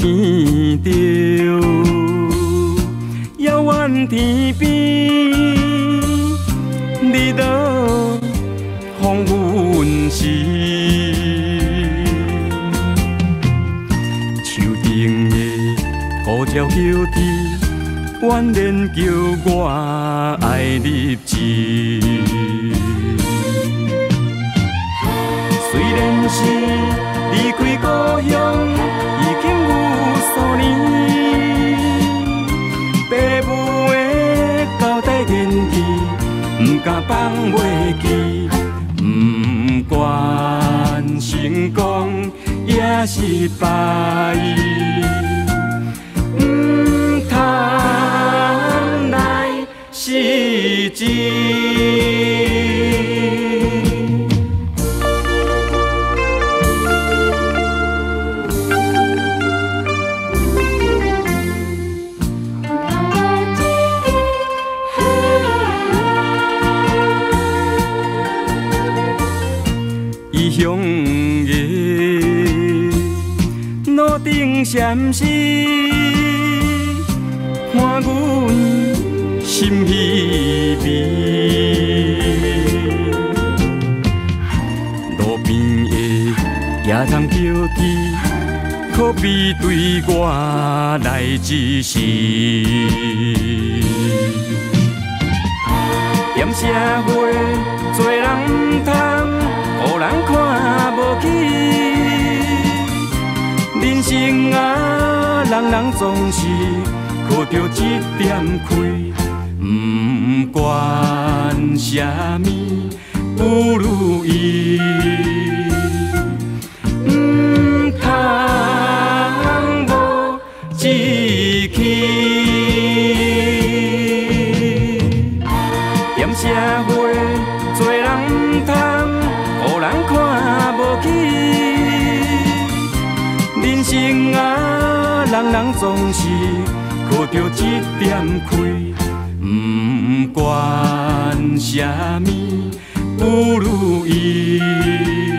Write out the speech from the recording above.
天边，遥远天边，日落放阮时。树顶的孤鸟叫啼，宛然叫我爱入情。虽然是离开故乡。敢放袂记，不管成功也是败，不通来失志。异乡的路顶闪烁，看阮。心稀微，路边的野虫叫啼，可比对我来一时。嫌社会做人唔通，人看无起。人生啊，人人总是靠着一点亏。不管什么不如总是靠着一点亏。不管什么不如意。